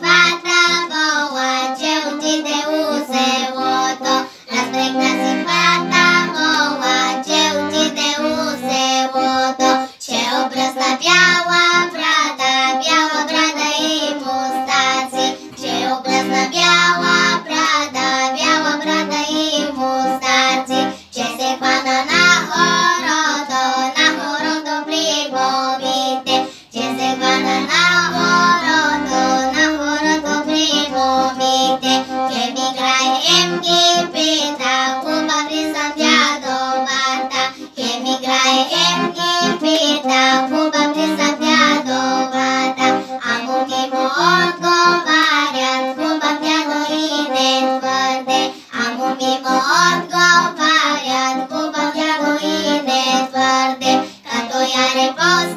Patrão boa Jasna, biała. Comparați cu bătea cu inefarte, ca tu iare poți